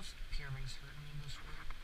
most piercings hurt me in this world.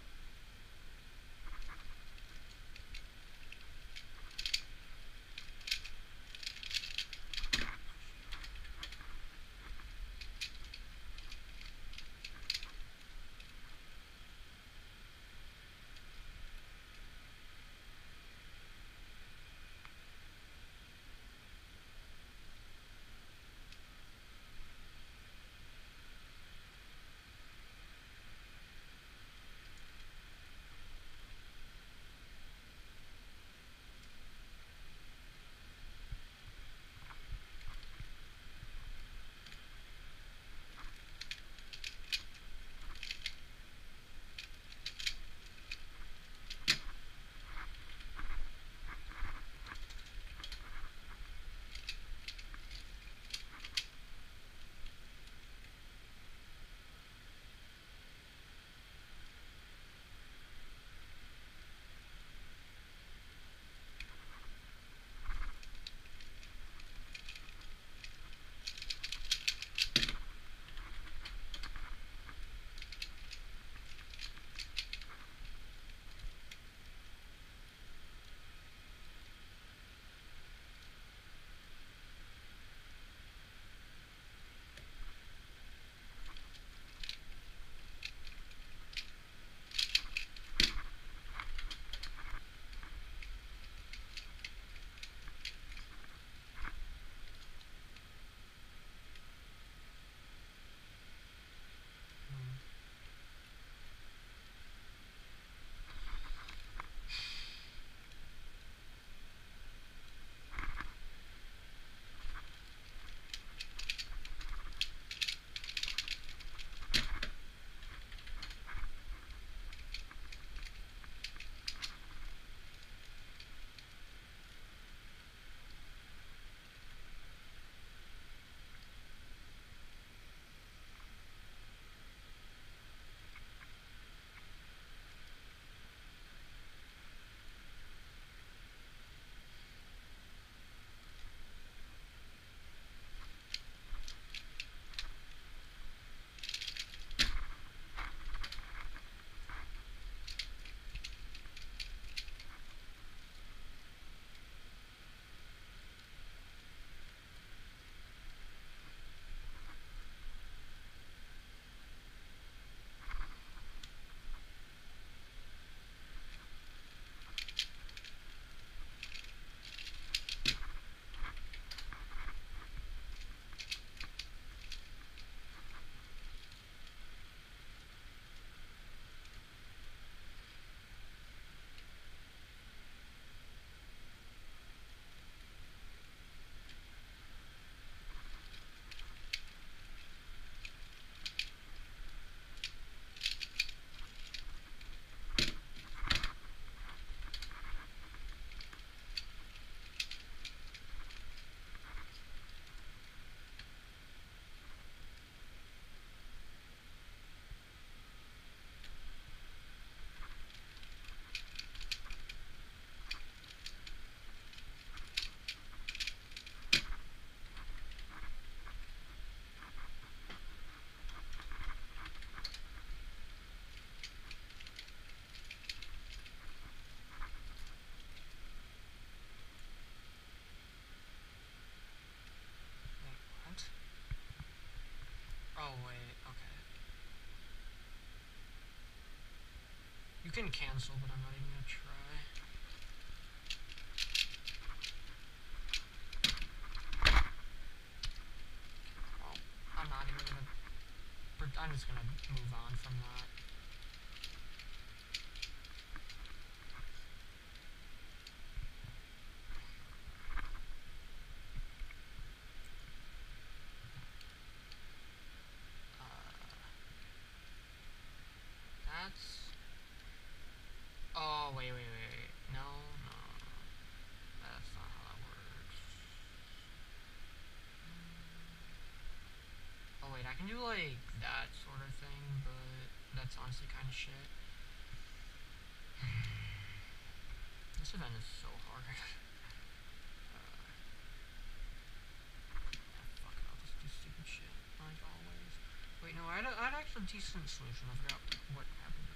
Wait, okay. You can cancel, but I'm not even gonna try. Well, I'm not even gonna. I'm just gonna move on from that. Uh, that's. Oh wait, wait, wait, wait. No, no, that's not how that works. Oh wait, I can do like that sort of thing, but that's honestly kind of shit. this event is so hard. uh, yeah, fuck it, I'll just do stupid shit like always. Wait, no, I'd, I'd actually decent solution. I forgot what happened.